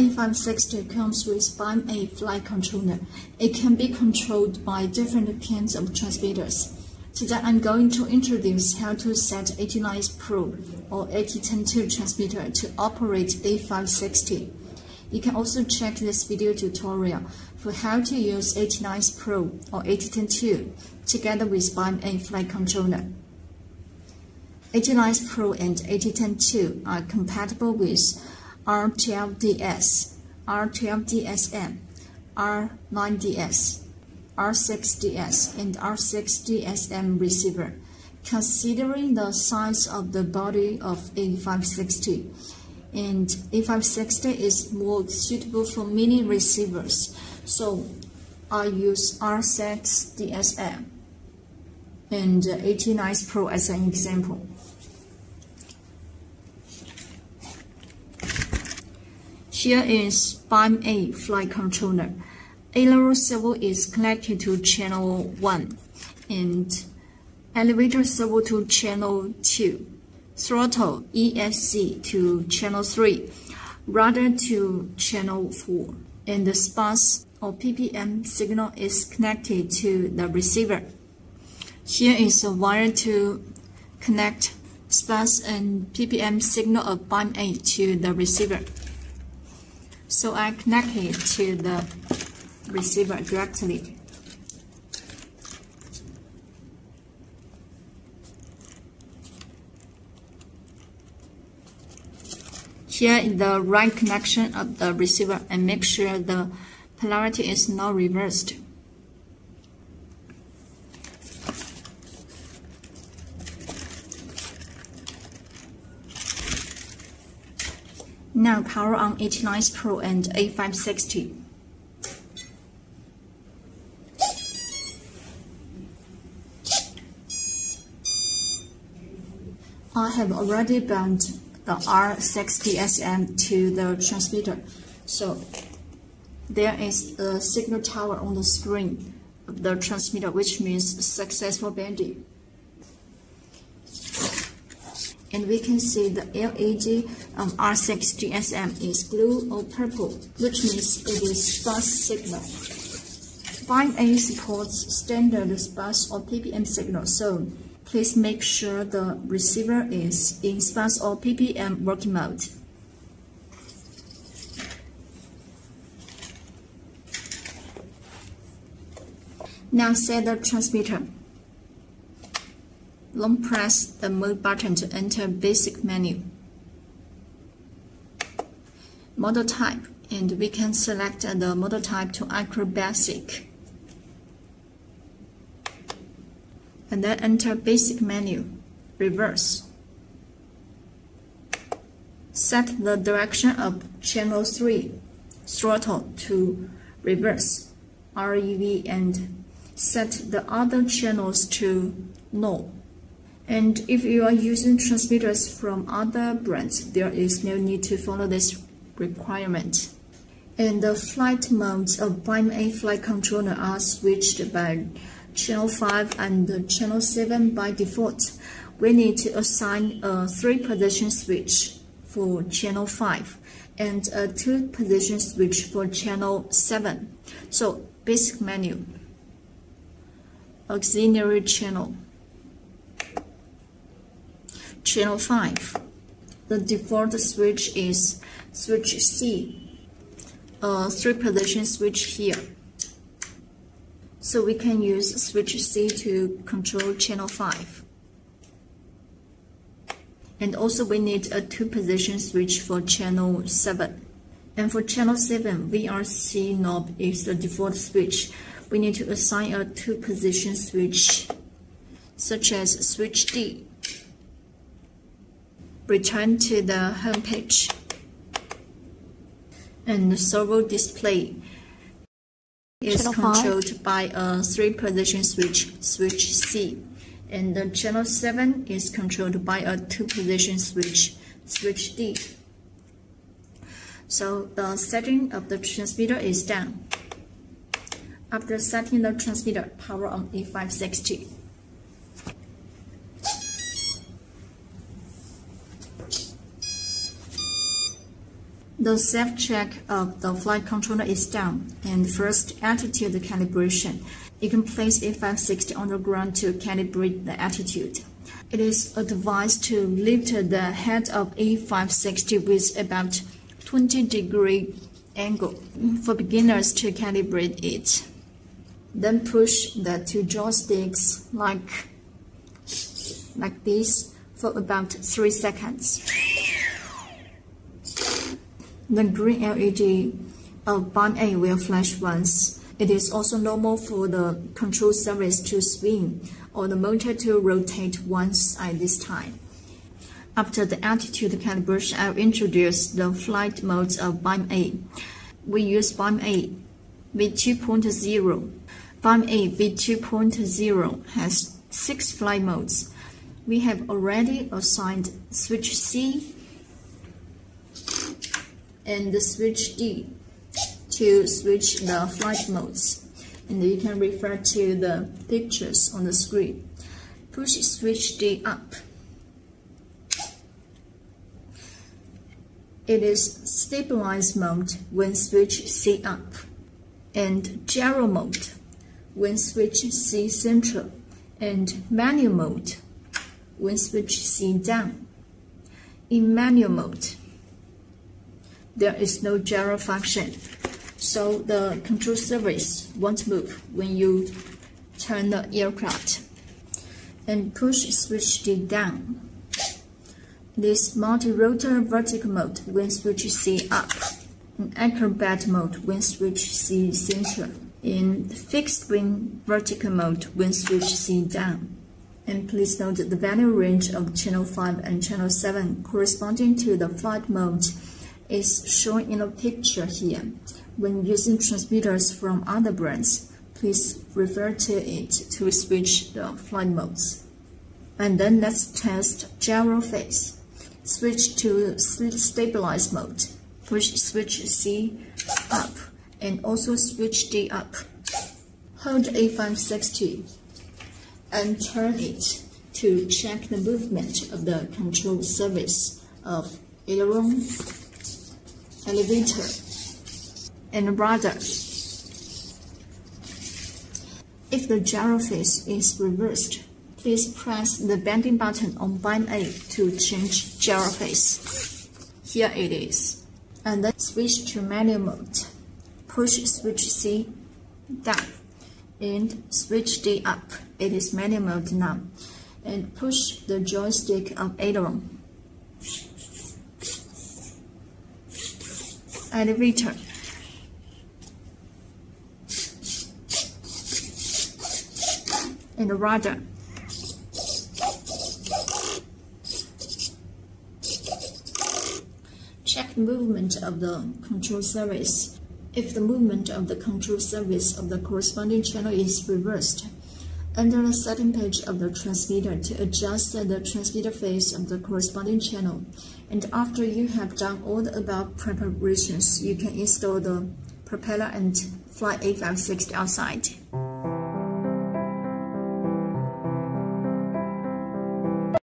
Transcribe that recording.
A560 comes with Byme-A flight controller. It can be controlled by different kinds of transmitters. Today I'm going to introduce how to set AT9 Pro or AT10II transmitter to operate A560. You can also check this video tutorial for how to use AT9 Pro or AT10II together with Byme-A flight controller. AT9 Pro and AT10II are compatible with R12DS, R12DSM, R9DS, R6DS, and R6DSM receiver. Considering the size of the body of A560, and A560 is more suitable for mini receivers, so I use R6DSM and AT9 Pro as an example. Here is Byme-A flight controller. Aileron servo is connected to channel 1 and elevator servo to channel 2, throttle ESC to channel 3, rudder to channel 4, and the SBUS or PPM signal is connected to the receiver. Here is a wire to connect SBUS and PPM signal of Byme-A to the receiver. So I connect it to the receiver directly. Here is the right connection of the receiver and make sure the polarity is not reversed. Now power on AT9 Pro and A560. I have already bound the R6DSM to the transmitter. So there is a signal tower on the screen of the transmitter, which means successful binding and we can see the LED um, R6DSM is blue or purple, which means it is bus signal. Byme-A supports standard bus or PPM signal, so please make sure the receiver is in bus or PPM working mode. Now set the transmitter long press the mode button to enter basic menu. Model type, and we can select the model type to Acrobatic. And then enter basic menu, reverse. Set the direction of channel 3, throttle to reverse, REV, and set the other channels to no. And if you are using transmitters from other brands, there is no need to follow this requirement. And the flight modes of Byme-A flight controller are switched by channel 5 and channel 7 by default. We need to assign a 3 position switch for channel 5 and a 2 position switch for channel 7. So basic menu, auxiliary channel, Channel 5. The default switch is switch C, a three position switch here. So we can use switch C to control channel 5. And also we need a two position switch for channel 7. And for channel 7, VRC knob is the default switch. We need to assign a two position switch such as switch D return to the home page and the servo display is controlled by a three position switch, switch C. And the channel 7 is controlled by a two position switch, switch D. So the setting of the transmitter is done. After setting the transmitter, power on A560. The self-check of the flight controller is done, and first attitude calibration. You can place A560 on the ground to calibrate the attitude. It is advised to lift the head of A560 with about 20 degree angle for beginners to calibrate it. Then push the two joysticks like, like this for about 3 seconds. The green LED of Byme A will flash once. It is also normal for the control surface to spin or the motor to rotate once at this time. After the attitude calibration, I'll introduce the flight modes of Byme A. We use Byme A V2.0. Byme A V2.0 has six flight modes. We have already assigned switch C, and the switch D to switch the flight modes. And you can refer to the pictures on the screen. Push switch D up. It is stabilize mode when switch C up and gyro mode when switch C central and manual mode when switch C down. In manual mode, there is no gyro function. So the control surface won't move when you turn the aircraft. And push switch D down. This multi-rotor vertical mode when switch C up. In acrobat mode when switch C center. In fixed wing vertical mode when switch C down. And please note the value range of channel 5 and channel 7 corresponding to the flight mode is shown in a picture here. When using transmitters from other brands, please refer to it to switch the flight modes. And then let's test gyro phase. Switch to stabilize mode. Push switch C up and also switch D up. Hold A560 and turn it to check the movement of the control surface of aileron elevator, and rudder. If the gyro phase is reversed, please press the binding button on Byme A to change gyro phase. Here it is. And then switch to manual mode. Push switch C down and switch D up. It is manual mode now. And push the joystick of aileron elevator. And rudder. Check movement of the control surface. If the movement of the control surface of the corresponding channel is reversed, enter the setting page of the transmitter to adjust the transmitter phase of the corresponding channel. And after you have done all the above preparations, you can install the propeller and fly A560 outside.